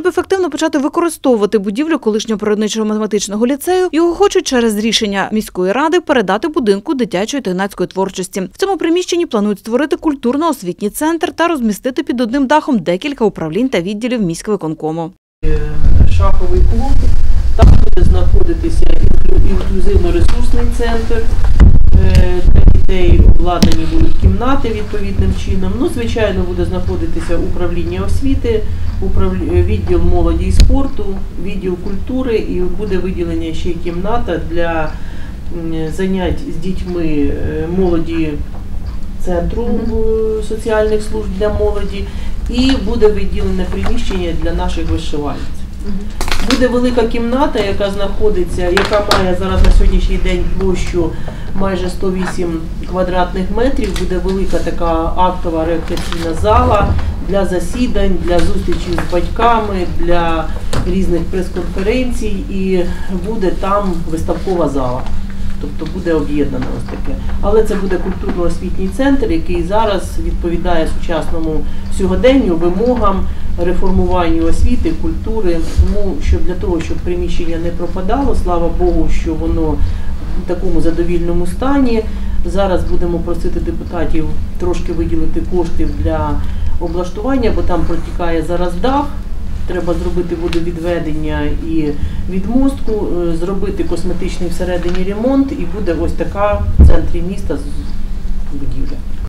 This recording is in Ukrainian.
почати використовувати будівлю колишнього природничого математичного ліцею. Його хочуть через рішення міської ради передати будинку дитячої та юнацької творчості. В цьому приміщенні планують створити культурно-освітній центр та розмістити під одним дахом декілька управлінь та відділів міськвиконкому. шаховий клуб, там буде знаходитися інклю- інклюзивно-ресурсний центр. Е, Для дітей обладнані будуть кімнати відповідним чином. Ну, звичайно, буде знаходитися управління освіти, відділ молоді і спорту, відділ культури і буде виділення ще й кімната для занять з дітьми е, молоді центру е, соціальних служб для молоді, і буде виділене приміщення для наших вишивальниць. Буде велика кімната, яка знаходиться, яка має зараз на сьогоднішній день площу майже 108 квадратних метрів. Буде велика така актова реабілітаційна зала для засідань, для зустрічі з батьками, для різних прес-конференцій, і буде там виставкова зала. Тобто буде об'єднано ось таке. Але це буде культурно-освітній центр, який зараз відповідає сучасному сьогоденню, вимогам, реформуванню освіти, культури. Тому що для того, щоб приміщення не пропадало, слава Богу, що воно в такому задовільному стані. Зараз будемо просити депутатів трошки виділити коштів для облаштування, бо там протікає зараз дах. Треба зробити водовідведення і відмостку, е, зробити косметичний всередині ремонт, і буде ось така в центрі міста будівля.